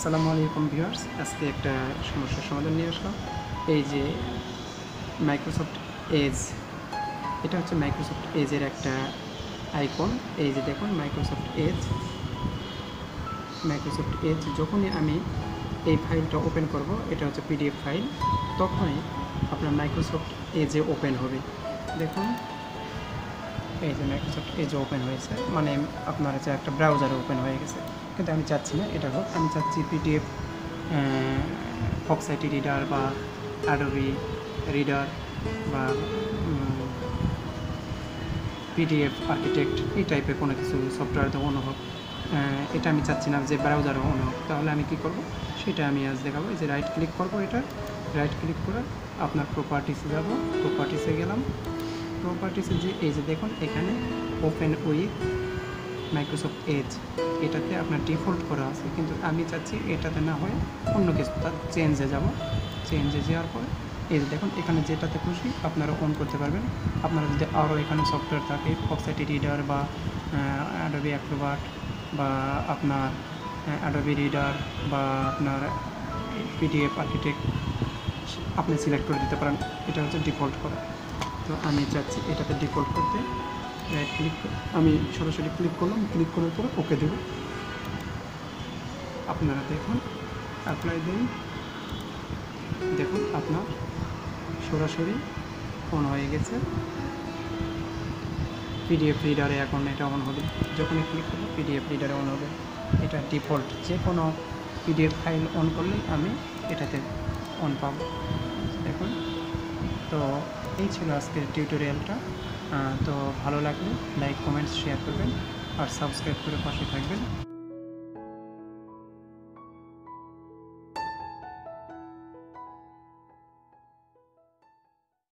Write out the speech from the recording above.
আসসালামু আলাইকুম ভিউয়ার্স। আজকে একটা সমস্যার সমাধান নিয়ে আসলাম। এই যে মাইক্রোসফট এজ এটা হচ্ছে মাইক্রোসফট এজের একটা আইকন এই যে দেখুন মাইক্রোসফট এজ মাইক্রোসফট এজ যখনই আমি এই ফাইলটা ওপেন করব, এটা হচ্ছে পিডিএফ ফাইল, তখনই আপনার মাইক্রোসফট এজে ওপেন হবে। দেখুন এই যে মাইক্রোসফট এজ ওপেন হয়েছে মানে আপনার হচ্ছে একটা ব্রাউজারে ওপেন হয়ে গেছে, কিন্তু আমি চাচ্ছি না এটা হোক। আমি চাচ্ছি পিডিএফ ফক্সাইটি রিডার বা অ্যাডোবি রিডার বা পিডিএফ আর্কিটেক্ট এই টাইপের কোনো কিছু সফটওয়্যার দেওয়ানো অনুভব এটা আমি চাচ্ছি না যে ব্রাউজারে অন হোক। তাহলে আমি কি করব? সেটা আমি আজ দেখাবো। এই যে রাইট ক্লিক করব এটা। রাইট ক্লিক করে আপনার প্রপার্টিসে যাব। প্রপার্টিসে গেলাম। প্রপার্টিসে যে, এই যে দেখুন, এখানে ওপেন উইথ মাইক্রোসফট এজ এটাতে আপনার ডিফল্ট করা আছে, কিন্তু আমি চাচ্ছি এটাতে না হয়ে অন্য কিছু, তার চেঞ্জে যাব। চেঞ্জে যাওয়ার পর, এই যে দেখুন, এখানে যেটাতে খুশি আপনারা অন করতে পারবেন। আপনারা যদি আরও এখানে সফটওয়্যার থাকে ফক্সাইটি রিডার বা অ্যাডোবি অ্যাক্রোবাট বা আপনার অ্যাডোবি রিডার বা আপনার পিডিএফ আর্কিটেক্ট আপনি সিলেক্ট করে দিতে পারেন। এটা হচ্ছে ডিফল্ট করা। তো আমি চাচ্ছি এটাতে ডিফল্ট করতে। রাইট ক্লিক আমি সরাসরি ক্লিক করলাম ক্লিক করার পরে ওকে দেব। আপনারা দেখুন অ্যাপ্লাই দিন। দেখুন, আপনার সরাসরি অন হয়ে গেছে। পিডিএফ রিডারে এখন এটা অন হবে। যখনই ক্লিক করব পিডিএফ রিডারে অন হবে। এটা ডিফল্ট যে কোনো পিডিএফ ফাইল অন করলেই আমি এটাতে অন পাবো। দেখুন, তো এই ছিল আজকের টিউটোরিয়ালটা। তো ভালো লাগলে লাইক কমেন্টস শেয়ার করবেন আর সাবস্ক্রাইব করে পাশে থাকবেন।